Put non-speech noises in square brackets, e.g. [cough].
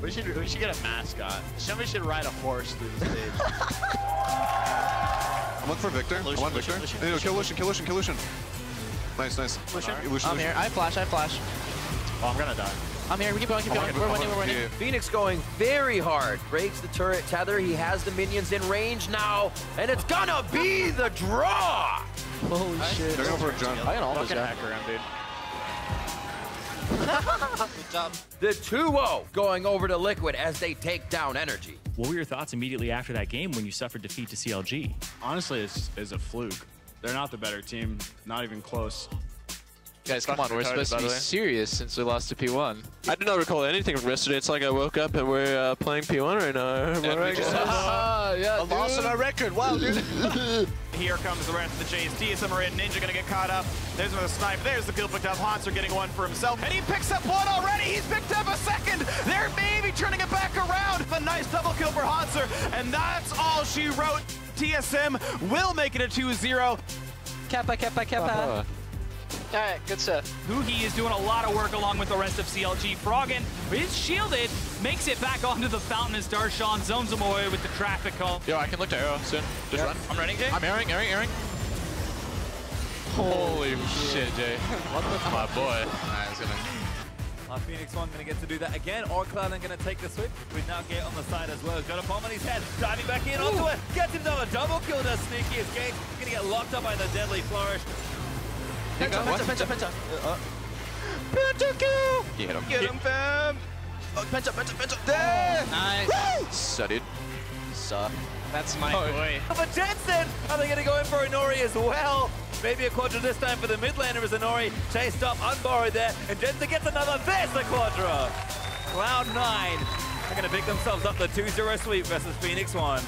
We should we should get a mascot. Somebody should ride a horse through the stage. [laughs] I'm looking for Victor. Lucian, I want Lucian, Victor. Lucian, Hey, no, kill Lucian. Lucian, kill Lucian, kill Lucian. Nice, nice. Lucian? Alright, Lucian, I'm Lucian. here. I flash. I flash. oh, I'm gonna die. I'm here. We keep going. Keep I'm going. We're I'm winning. We're walking. winning. Yeah, Phoenix going very hard. Breaks the turret tether. He has the minions in range now. And it's gonna be the draw. Holy shit. They're going for a jump. I can all this Fucking guy. Hacker him, dude. The 2-0 going over to Liquid as they take down Energy. What were your thoughts immediately after that game when you suffered defeat to CLG? honestly it's, it's a fluke. They're not the better team, not even close. Guys, come on, we're supposed to be way. serious since we lost to P1. I do not recall anything from yesterday. It's like I woke up and we're uh, playing P1 right now. [laughs] Am I right, guys? Ah, yeah, A loss in our record. Wow, dude. [laughs] Here comes the rest of the chase. TSM are in. Ninja gonna get caught up. There's another snipe. There's the kill picked up. Hauntzer getting one for himself. And he picks up one already. He's picked up a second. They're maybe turning it back around. A nice double kill for Hauntzer. And that's all she wrote. TSM will make it a 2-0. Kappa, kappa, kappa. Alright, good stuff. Huhi is doing a lot of work along with the rest of CLG. Froggen is shielded, makes it back onto the fountain as Darshan zones him away with the traffic call. Yo, I can look to arrow soon. Just run. I'm running, Jay. I'm airing, airing, airing. Holy shit, Jay. What the My boy. Nah, he's gonna... Our Phoenix One going to get to do that again. Or Cloud going to take the sweep. We now get on the side as well. Got a bomb on his head. Diving back in onto it. Gets him down. A double kill does Sneaky escape. Going to get locked up by the deadly flourish. Penta, penta, penta, penta. You hit him. Get him, fam. Oh, penta, penta, penta. Nice. Studied. Suck. That's my Oh. boy. But Jensen, are they going to go in for Inori as well? Maybe a quadra this time for the mid laner as Inori chased up, unburrowed there, and Jensen gets another. There's the quadra. Cloud9 are going to pick themselves up the 2-0 sweep versus Phoenix One.